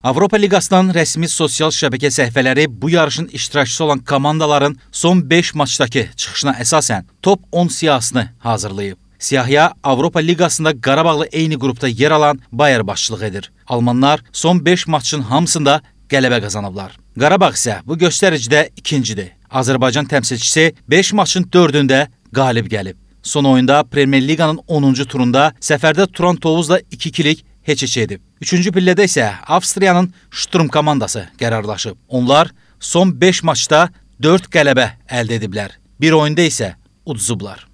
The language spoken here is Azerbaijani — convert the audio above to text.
Avropa Liqasının rəsmi sosial şəbəkə səhifələri bu yarışın iştirakçısı olan komandaların son 5 maçdakı çıxışına əsasən top 10 siyahısını hazırlayıb. Siyahıya Avropa Liqasında Qarabağla eyni qrupda yer alan Bayer başçılıq edir. Almanlar son 5 maçın hamısında qələbə qazanıblar. Qarabağ isə bu göstəricidə ikincidir. Azərbaycan təmsilçisi 5 maçın 4-ündə qalib gəlib. Son oyunda Premyer Liqanın 10-cu turunda səfərdə Turan Tovuzla 2-2-lik heç-heç edib. Üçüncü pillədə isə Avstriyanın Şturm komandası qərarlaşıb. Onlar son 5 maçda 4 qələbə əldə ediblər. Bir oyunda isə uduzublar.